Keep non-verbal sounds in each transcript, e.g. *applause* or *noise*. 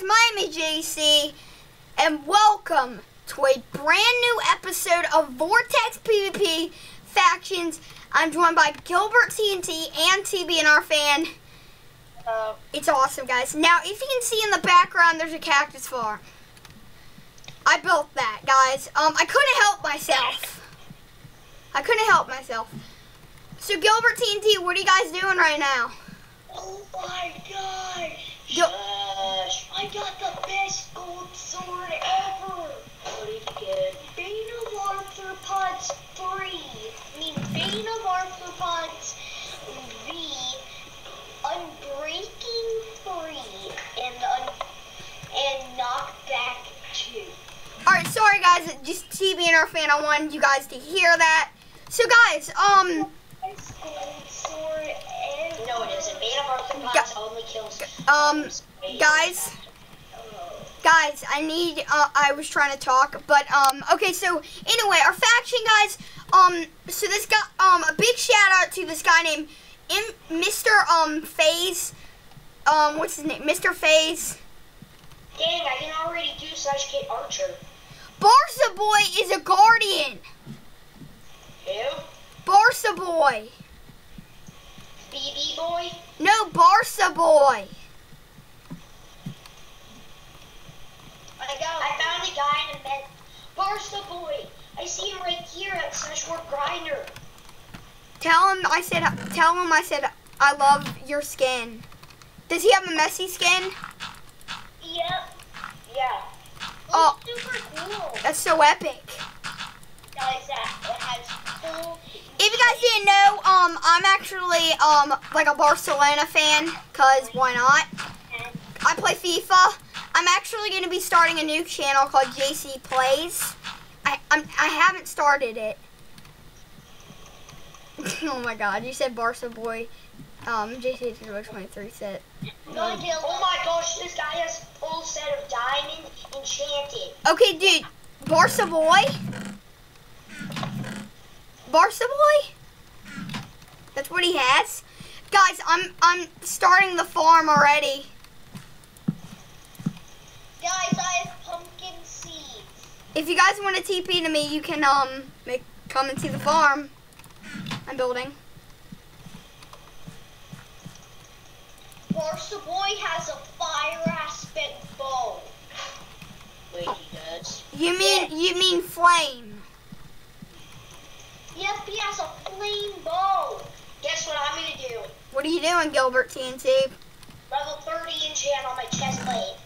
guys, my name is JC, and welcome to a brand new episode of Vortex PvP Factions. I'm joined by Gilbert TNT and TBNR fan. Uh, It's awesome, guys. Now, if you can see in the background, there's a cactus farm. I built that, guys. Um, I couldn't help myself. I couldn't help myself. So, Gilbert TNT, what are you guys doing right now? oh my gosh! Yo- Shush! I got the best gold sword ever! What did you get? Bane of Arthropods 3! I mean, Bane of Arthropods V, Unbreaking 3, and, un- and Knockback 2. Alright, sorry guys, just TBNR fan, I wanted you guys to hear that. So guys, um, um, guys, guys, I need, uh, I was trying to talk, but, um, okay, so, anyway, our faction, guys, um, so this guy, um, a big shout out to this guy named M- Mr., um, Phase, um, what's his name, Mr. Phase. Dang, I can already do such kit archer. Barca Boy is a guardian. Who? Barca Boy. BB boy? No, Barca Boy. I got. I found a guy in a med. Barca boy. I see him right here at Such Work Grinder. Tell him I said, tell him I said, I love your skin. Does he have a messy skin? Yep. Yeah. Oh. Super cool. That's so epic. That has full. If you guys didn't know, um, I'm actually um like a Barcelona fan, cause why not? I play FIFA. I'm actually gonna be starting a new channel called JC Plays. I I'm, I haven't started it. *laughs* oh my God! You said Barca boy. Um, JC 23 set. oh my gosh, this guy has full set of diamond enchanted. Okay, dude, Barca boy. Barca boy. That's what he has. Guys, I'm I'm starting the farm already. Guys, I have pumpkin seeds. If you guys want to TP to me, you can um make, come and see the farm I'm building. Barca boy has a fire aspect bow. Wait, he does. You mean you mean flame? Yep, he has a flame bow. Guess what I'm gonna do? What are you doing, Gilbert TNT? Level 30 enchant on my chest plate.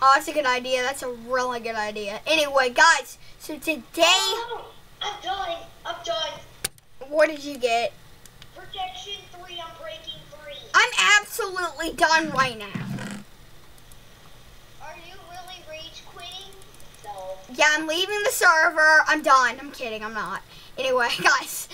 Oh, that's a good idea. That's a really good idea. Anyway, guys, so today, Oh, I'm done. I'm done. what did you get? Protection 3, I'm breaking 3. I'm absolutely done right now. Are you really rage quitting? No. Yeah, I'm leaving the server. I'm done. I'm kidding. I'm not. Anyway, *laughs* guys,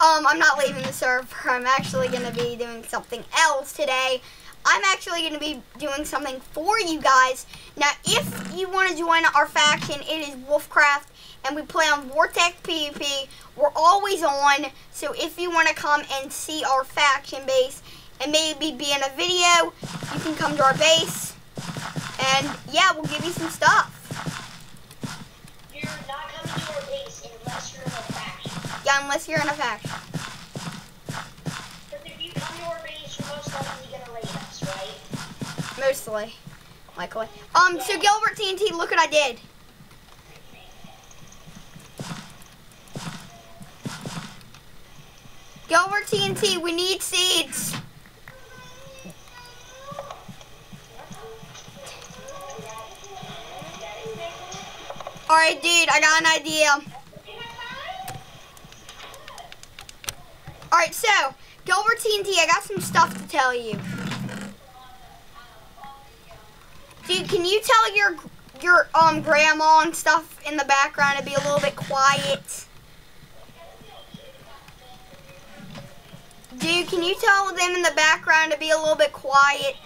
um, I'm not leaving the server. I'm actually going to be doing something else today. I'm actually going to be doing something for you guys. Now, if you want to join our faction, it is Wolfcraft, and we play on Vortex PvP. We're always on, so if you want to come and see our faction base and maybe be in a video, you can come to our base. And, yeah, we'll give you some stuff. Unless you're in a faction. Because if you come to our base, you're most likely gonna raid us, right? Mostly. Likely. Um, so Gilbert TNT, look what I did. Gilbert TNT, we need seeds. Alright, dude, I got an idea. Alright, so, Gilbert TNT, I got some stuff to tell you. Dude, can you tell your your um grandma and stuff in the background to be a little bit quiet? Dude, can you tell them in the background to be a little bit quiet?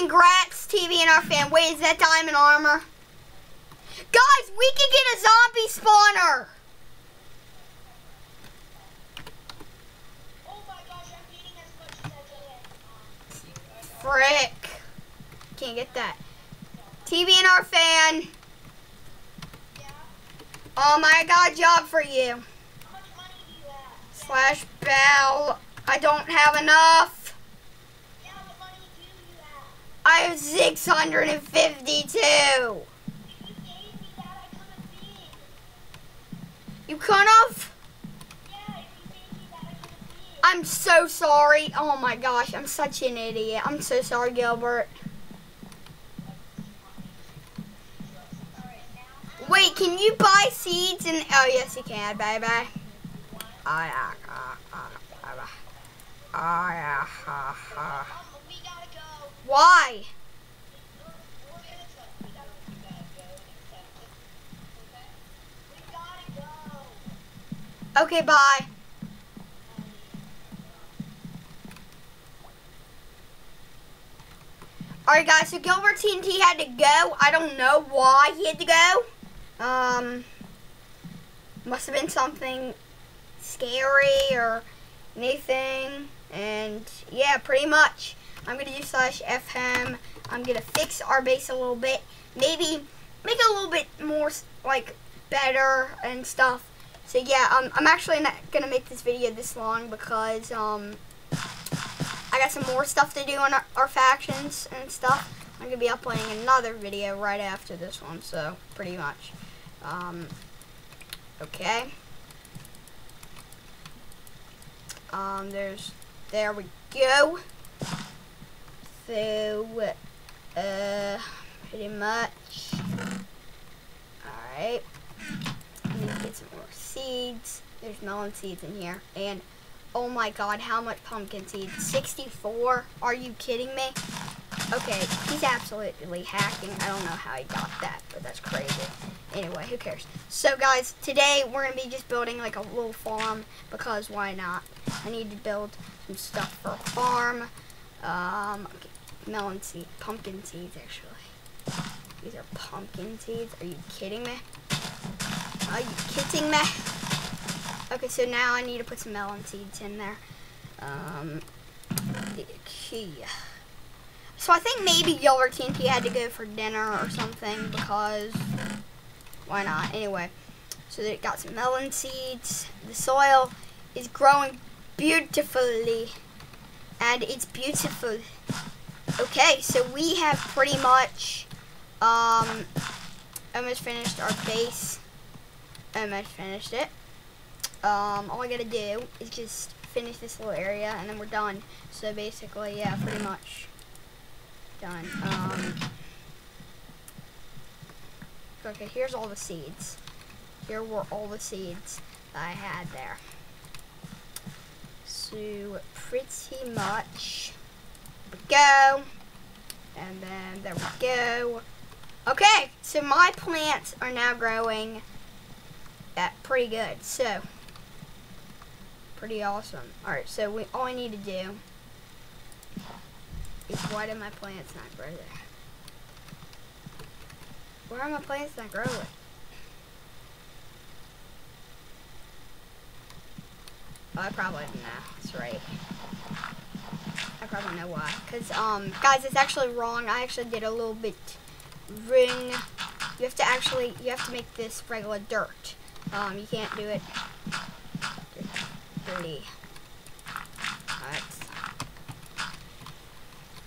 Congrats, TBNR fan. Wait, is that diamond armor? Guys, we can get a zombie spawner! Frick. Can't get that. TBNR fan. Oh my god, job for you Slash bell. I don't have enough that, I could have been. I'm so sorry. Oh my gosh, I'm such an idiot. I'm so sorry, Gilbert. Wait, can you buy seeds and oh yes you can, baby. Oh yeah, we gotta go. Why? Okay, bye. Alright guys, so Gilbert TNT had to go. I don't know why he had to go. Um must have been something scary or anything. And yeah, pretty much. I'm gonna do slash FM. I'm gonna fix our base a little bit. Maybe make it a little bit more like better and stuff. So yeah, um, I'm actually not gonna make this video this long because um, I got some more stuff to do on our, our factions and stuff. I'm gonna be uploading another video right after this one, so pretty much. Um, okay. Um, there's, there we go. So, uh, pretty much. Alright. Need to get some more seeds. There's melon seeds in here. And, oh my god, how much pumpkin seeds? 64? Are you kidding me? Okay, he's absolutely hacking. I don't know how he got that, but that's crazy. Anyway, who cares? So guys, today we're going to be just building like a little farm because why not? I need to build some stuff for a farm. Um, melon seed, pumpkin seeds actually. These are pumpkin seeds. Are you kidding me? Are you kidding me? Okay, so now I need to put some melon seeds in there. Um, key. So I think maybe Gilbert TNT had to go for dinner or something because why not? Anyway, so they got some melon seeds. The soil is growing beautifully, and it's beautiful. Okay, so we have pretty much um, almost finished our base. Almost finished it. Um, all I gotta do is just finish this little area, and then we're done. So basically, yeah, pretty much done. Um, okay, here's all the seeds. Here were all the seeds that I had there. So pretty much go. And then there we go. Okay, so my plants are now growing at pretty good. So pretty awesome. Alright, so we all I need to do is why did my plants not grow there? Where are my plants not growing? I probably know. That's right. I probably know why. Because, um, guys, it's actually wrong. I actually did a little bit ring. You have to actually, you have to make this regular dirt. Um, you can't do it dirty. Alright.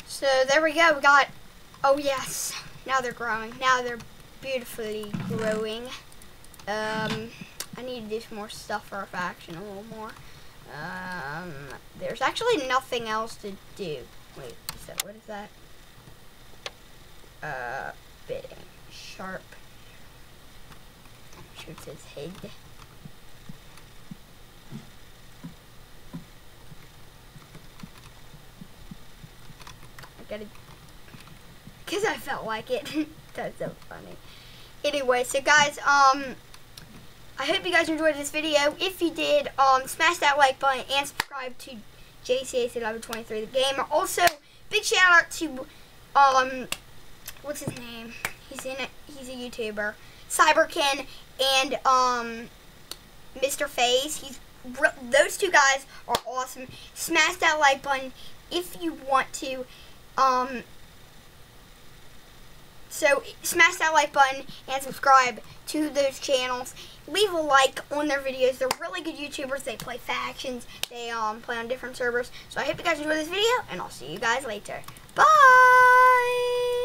So, there we go. We got, oh, yes. Now they're growing. Now they're beautifully growing. Um, I need to do some more stuff for our faction, a little more. Um, there's actually nothing else to do. Wait, that, what is that? Uh, bidding. Sharp. It says head. I gotta, cause I felt like it. *laughs* That's so funny. Anyway, so guys, um, I hope you guys enjoyed this video. If you did, um, smash that like button and subscribe to JCAC1123 the gamer. Also, big shout out to, um, what's his name? He's in it. He's a YouTuber, Cyberkin, and um, Mr. Face. He's those two guys are awesome. Smash that like button if you want to. Um, So smash that like button and subscribe to those channels. Leave a like on their videos. They're really good YouTubers. They play factions. They um, play on different servers. So I hope you guys enjoy this video, and I'll see you guys later. Bye!